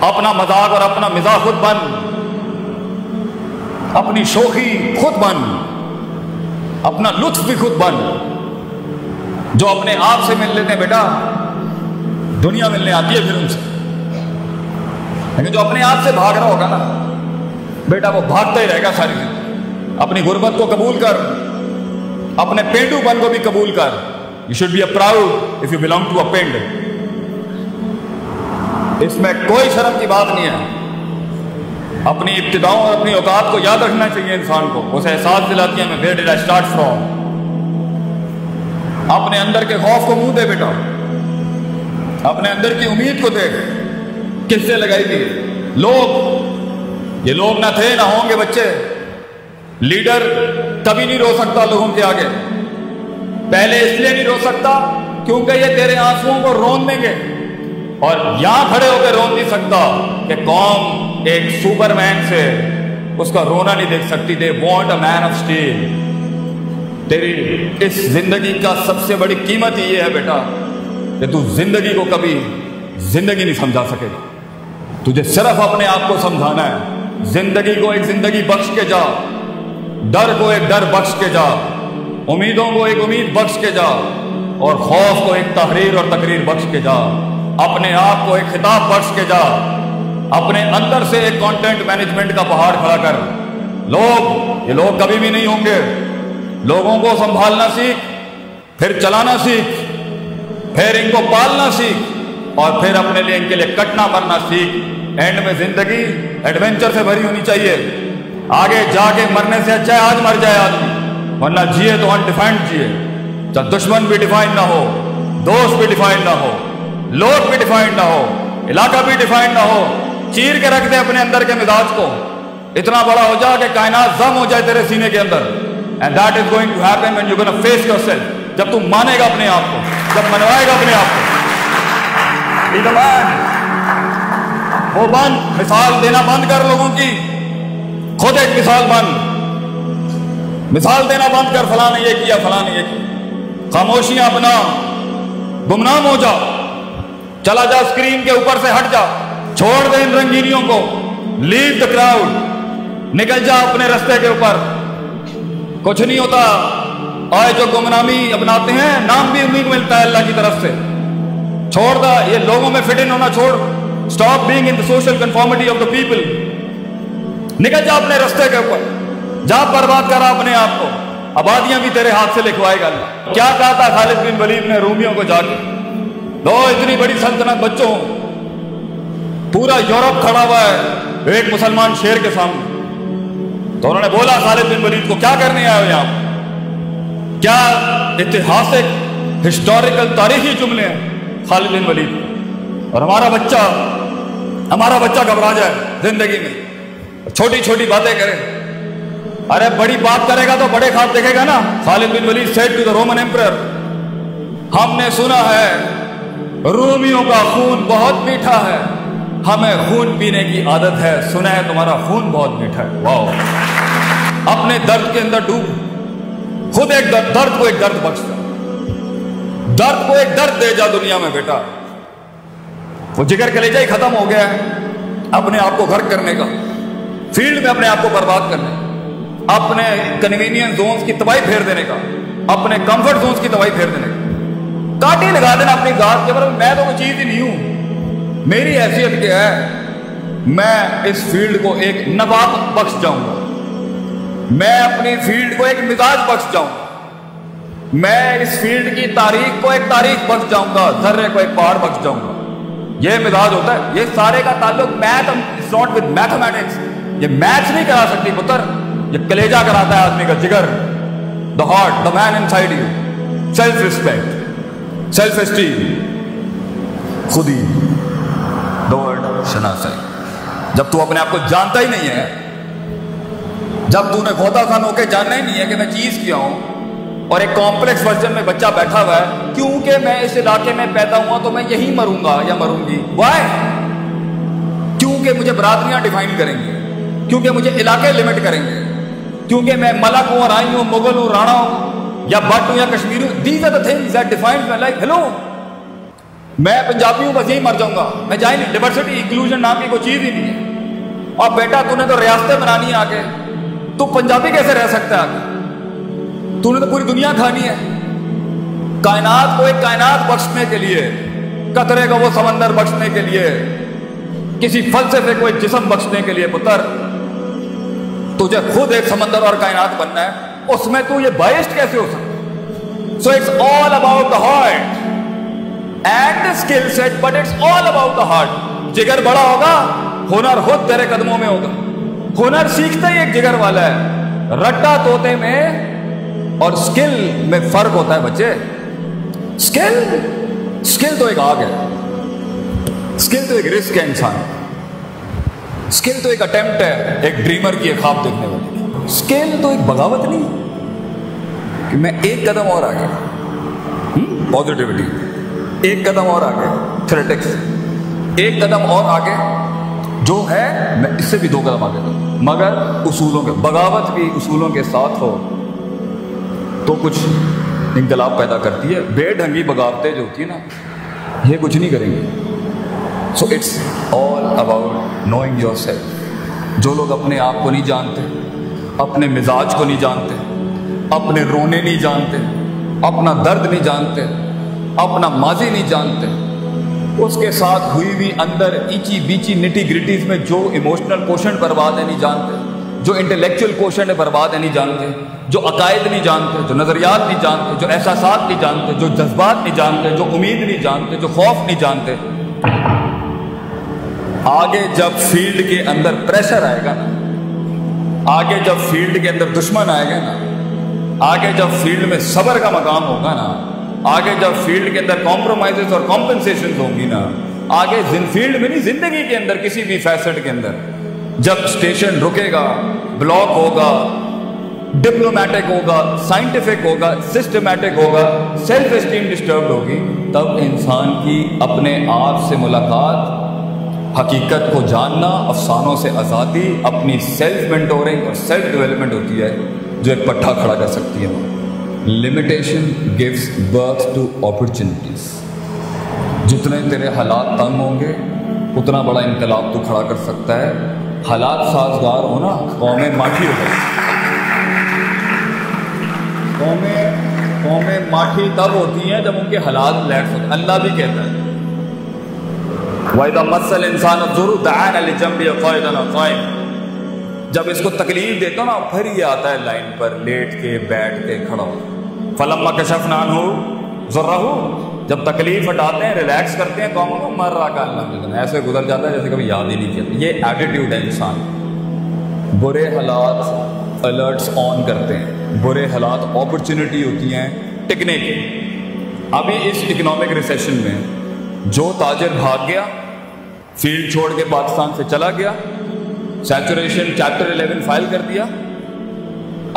तो अपना मज़ाक और अपना मिजाज खुद बन। अपनी शोखी खुद बन। अपना लुत्फ भी खुद बन। जो अपने आप से मिल लेते हैं, बेटा, दुनिया मिलने आती है फिर उनसे। लेकिन जो अपने आप से भाग रहा होगा ना, बेटा, वो भागता ही रहेगा सारी दिन। अपनी गुर्बत को कबूल कर। अपने पेंडू बन को भी कबूल कर। You should be a proud if you belong to a पेंड इसमें कोई शर्म की बात नहीं है। अपनी इब्तदाओं और अपनी औकात को याद रखना चाहिए इंसान को। उसे एहसास दिलाती है, मैं वेयर डिड स्टार्ट फ्रॉम अपने अंदर के खौफ को मुँह दे बेटा। अपने अंदर की उम्मीद को देख, किससे लगाई थी लोग। ये लोग ना थे, ना होंगे बच्चे। लीडर कभी नहीं रो सकता लोगों के आगे। पहले इसलिए नहीं रो सकता, क्योंकि ये तेरे आंसुओं को रोन देंगे। और यहाँ खड़े होकर रो नहीं सकता कि कौम एक सुपरमैन से उसका रोना नहीं देख सकती। They want a man of steel तेरी इस ज़िंदगी का सबसे बड़ी कीमत ये है बेटा कि तू ज़िंदगी को कभी ज़िंदगी नहीं समझा सकेगा। तुझे सिर्फ़ अपने आप को समझाना है। ज़िंदगी को एक ज़िंदगी बख्श के जा। डर को एक डर बख्श के जा। उम्मीदों को एक उम्मीद बख्श के जा। और खौफ को एक तहरीर और तकरीर बख्श के जा। अपने आप को एक खिताब बख्श के जा, अपने अंदर से एक कंटेंट मैनेजमेंट का पहाड़ खड़ा कर। लोग, ये लोग कभी भी नहीं होंगे। लोगों को संभालना सीख, फिर चलाना सीख, फिर इनको पालना सीख, और फिर अपने लिए इनके लिए कटना मरना सीख। एंड में ज़िंदगी एडवेंचर से भरी होनी चाहिए। आगे जाके मरने से अच्छा है, आज मर जाए आदमी। वरना जिए तो अनडिफाइंड जिए। जब दुश्मन भी डिफाइंड ना हो दोस्त भी डिफाइंड ना हो। लोग भी डिफाइंड ना हो, इलाका भी डिफाइंड ना हो, चीर के रख दे अपने अंदर के मिजाज को। इतना बड़ा हो जा कि कायनात जम हो जाए तेरे सीने के अंदर। And that is going to happen when you gonna face yourself जब तू मानेगा अपने आप को, जब मनवाएगा अपने आप को। वो बन, मिसाल देना बंद कर लोगों की। खुद एक मिसाल बन। मिसाल देना बंद कर, फला ने ये किया, फला ने ये किया। खामोशियाँ अपना, गुमनाम हो जा। चला जा स्क्रीन के ऊपर से, हट जा। छोड़ दे इन रंगीनियों को। लीव द क्राउड निकल जा अपने रास्ते के ऊपर। कुछ नहीं होता। आए जो गुमनामी अपनाते हैं, नाम भी को मिलता है अल्लाह की तरफ़ से। छोड़ दा, ये लोगों में फिट इन होना छोड़। Stop being in the social conformity of the people निकल जा अपने रास्ते के ऊपर। जा बर्बाद करा अपने आप को। आबादियाँ भी तेरे हाथ से लिखवाएगा क्या कहा था खालिद बिन वलीद ने, रूमियों को जाके? दो इतनी बड़ी सल्तनत, बच्चों। पूरा यूरोप खड़ा हुआ है, एक मुसलमान शेर के सामने। तो उन्होंने बोला खालिद बिन वलीद को, क्या करने आए हो यहाँ? क्या ऐतिहासिक हिस्टोरिकल तारीखी जुमले हैं, खालिद बिन वलीद? और हमारा बच्चा हमारा बच्चा घबरा जाए, ज़िंदगी में। छोटी छोटी बातें करे। अरे, बड़ी बात करेगा तो बड़े खाब देखेगा ना, Khalid bin Walid said to the Roman emperor हमने सुना है रूमियों का खून बहुत मीठा है। हमें खून पीने की आदत है। सुना है तुम्हारा खून बहुत मीठा है। वाह अपने दर्द के अंदर डूब। खुद एक दर्द दर्द को एक दर्द बख्श दर्द को एक दर्द दे जा दुनिया में, बेटा। वो जिगर कलेजा ही खत्म हो गया है अपने आप को घर करने का। फ़ील्ड में अपने आप को बर्बाद करने। अपने कन्वीनियंस जोन्स की तबाही फेर देने का। अपने कंफर्ट जोन्स की तबाही फेर देने का। काटी लगा देना अपनी गात के पर मैं तो कोई चीज़ ही नहीं हूँ। मेरी हैसियत क्या है? मैं इस फ़ील्ड को एक नवाब बख्श जाऊँगा। मैं अपनी फ़ील्ड को एक मिजाज बख्श जाऊँगा। मैं इस फ़ील्ड की तारीख को एक तारीख बख्श जाऊँगा। जर्रे को एक पहाड़ बख्श जाऊँगा। ये मिजाज होता है। ये सारे का ताल्लुक math is not with mathematics ये मैथ्स नहीं करा सकती पुत्र। ये कलेजा कराता है आदमी का जिगर। The heart the man inside you self respect self esteem खुदी द वर्ड शनासाई जब तू अपने आप को जानता ही नहीं है, जब तूने खोता खान होकर जानना ही नहीं है कि मैं चीज़ किया हूँ, और एक कॉम्प्लेक्स वर्जन में बच्चा बैठा हुआ है, क्योंकि मैं इस इलाके में पैदा हुआ तो मैं यही मरूँगा या मरूँगी। वाय क्योंकि मुझे बरादरियाँ डिफाइन करेंगी, क्योंकि मुझे इलाके लिमिट करेंगे, क्योंकि मैं मलक हूँ राई हूँ, मुगल हूँ, राणा हूँ या भट्ट या कश्मीर मैं पंजाबी हूँ बस यही मर जाऊँगा। मैं जाए नहीं डिवर्सिटी इंक्लूजन नाम की कोई चीज़ ही नहीं है। और बेटा, तूने तो रियासतें बनानी है आगे। तू पंजाबी कैसे रह सकता है तूने तो पूरी दुनिया खानी है। कायनात को एक कायनात बख्शने के लिए, कतरे को वो समंदर बख्शने के लिए, किसी फलसफे को एक जिसम बख्शने के लिए पुत्र। तुझे खुद एक समंदर और कायनात बनना है। उसमें तू ये बाइस्ट कैसे हो सकता so it's all about the heart and skill set but it's all about the heart जिगर बड़ा होगा, हुनर खुद तेरे कदमों में होगा। हुनर सीखता ही एक जिगर वाला है। रट्टा तोते में और स्किल में फ़र्क होता है बच्चे। स्किल स्किल तो एक आग है। स्किल तो एक रिस्क है इंसान। स्किल तो एक अटेम्प्ट है, एक ड्रीमर की ख्वाब देखने वाली स्किल तो एक बगावत नहीं कि मैं एक कदम और आगे। पॉजिटिविटी हम्म? एक कदम और आगे। थ्रेटिक्स एक कदम और आगे। जो है, मैं इससे भी दो कदम आगे करूँ मगर उसूलों के, बगावत भी उसूलों के साथ हो तो कुछ इनकलाब पैदा करती है। बेढंगी बगावतें जो होती है ना, ये कुछ नहीं करेंगे। So it's all about knowing yourself जो लोग अपने आप को नहीं जानते अपने मिजाज को नहीं जानते अपने रोने नहीं जानते अपना दर्द नहीं जानते अपना माजी नहीं जानते उसके साथ हुई हुई अंदर ईची बीची निटी ग्रिटीज में जो इमोशनल क्वेश्चन बर्बाद है नहीं जानते जो इंटेलेक्चुअल क्वेश्चन है बर्बाद है नहीं जानते जो अकायद नहीं जानते जो नज़रियात नहीं जानते जो एहसास नहीं जानते जो जज्बात नहीं जानते जो उम्मीद नहीं जानते जो खौफ नहीं जानते आगे जब फ़ील्ड के अंदर प्रेशर आएगा ना आगे जब फ़ील्ड के अंदर दुश्मन आएगा ना, आगे जब फ़ील्ड में सबर का मकाम होगा ना, आगे जब फ़ील्ड के अंदर कॉम्प्रोमाइजेस और कॉम्पनसेशन होंगी ना, आगे फ़ील्ड में नहीं, ज़िंदगी के अंदर, किसी भी फैसेट के अंदर, जब स्टेशन रुकेगा ब्लॉक होगा डिप्लोमेटिक होगा साइंटिफिक होगा सिस्टमैटिक होगा सेल्फ स्टीम डिस्टर्ब होगी, तब इंसान की अपने आप से मुलाकात हकीकत को जानना, अफसानों से आज़ादी अपनी सेल्फ मेंटोरिंग और सेल्फ डेवलपमेंट होती है, जो एक पट्टा खड़ा कर सकती है। Limitation gives birth to opportunities जितने तेरे हालात तंग होंगे, उतना बड़ा इनकलाब तो खड़ा कर सकता है। हालात साजगार हो ना, कौमें माठी हो कौमें कौमें माठी तब होती हैं जब उनके हालात लैट होते अल्लाह भी कहता है। वायदा मसल इंसान जब इसको तकलीफ़ देता ना फिर ये आता है लाइन पर लेट के बैठ के खड़ा फलम्मा कशफ नान हो जर्रा हो जब तकलीफ़ हटाते हैं रिलैक्स करते हैं कौमों को मर रहा का ऐसे गुजर जाता है जैसे कभी याद ही नहीं किया ये एटीट्यूड है इंसान बुरे हालात अलर्ट्स ऑन करते हैं बुरे हालात अपॉर्चुनिटी होती हैं टिकने की अभी इस इकोनॉमिक रिसेशन में जो ताजर भाग गया फ़ील्ड छोड़ के पाकिस्तान से चला गया। सैचुरेशन चैप्टर 11 फ़ाइल कर दिया।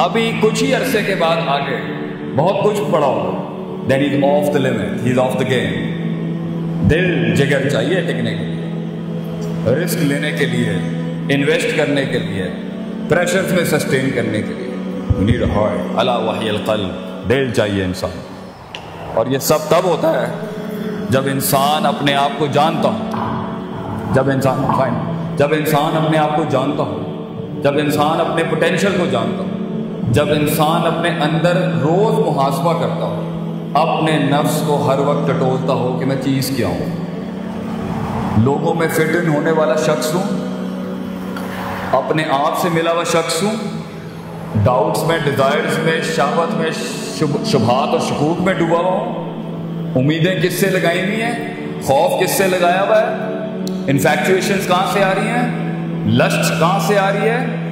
अभी कुछ ही अरसे के बाद आगे बहुत कुछ पढ़ा होगा then is off the limit is off the game दिल जिगर चाहिए टिकने के लिए। रिस्क लेने के लिए इन्वेस्ट करने के लिए प्रेशर में सस्टेन करने के लिए। नीड हार्ट अला वही कल दिल चाहिए इंसान। और ये सब तब होता है जब इंसान अपने आप को जानता हो। जब इंसान फाइन जब इंसान अपने आप को जानता हो, जब इंसान अपने पोटेंशियल को जानता हो, जब इंसान अपने अंदर रोज मुहासबा करता हो, अपने नफ्स को हर वक्त टटोलता हो कि मैं चीज़ क्या हूँ। लोगों में फिट इन होने वाला शख्स हूँ, अपने आप से मिला हुआ शख्स हूँ डाउट्स में डिज़ायर्स में, शावत में, शुभ, शुभात और शकूक में डूबा हुआ उम्मीदें किससे लगाई हुई हैं? खौफ किससे लगाया हुआ है? इन्फेक्चुएशन कहाँ से आ रही हैं? लस्ट कहाँ से आ रही है?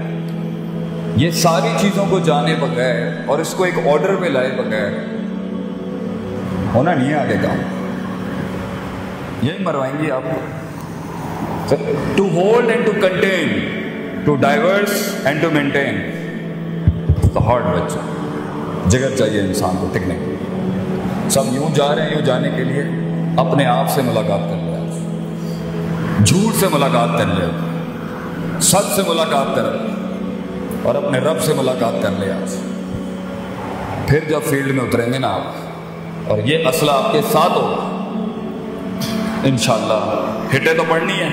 ये सारी चीज़ों को जाने बगैर और इसको एक ऑर्डर में लाए बगैर होना नहीं है आगे काम यही मरवाएँगे आपको to hold and to contain to diverse and to maintain the बच्चा जगह चाहिए इंसान को टिकने सब यूँ जा रहे हैं, यूँ जाने के लिए अपने आप से मुलाकात कर झूठ से मुलाकात कर लिया, सच से मुलाकात कर लिया और अपने रब से मुलाकात कर ले आज फिर जब फ़ील्ड में उतरेंगे ना आप, और ये असला आपके साथ हो इनशाला हिटे तो पड़नी है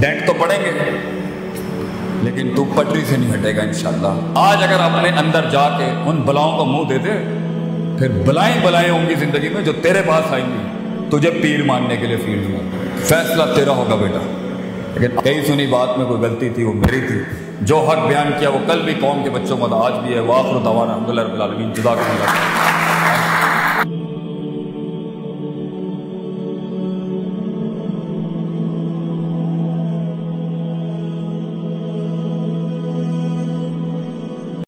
डेंट तो पड़ेंगे लेकिन तू पटरी से नहीं हटेगा इनशाला आज अगर अपने अंदर जाके उन बलाओं को मुँह दे दे फिर बलाएँ बलाएँ होंगी ज़िंदगी में जो तेरे पास आएँगी। तुझे पीर मानने के लिए फ़ील्ड में। फैसला तेरा होगा बेटा। लेकिन कई सुनी बात में कोई गलती थी, वो मेरी थी। जो हक बयान किया, वो कल भी कौम के बच्चों में आज भी है। वाखर दवाना जुदा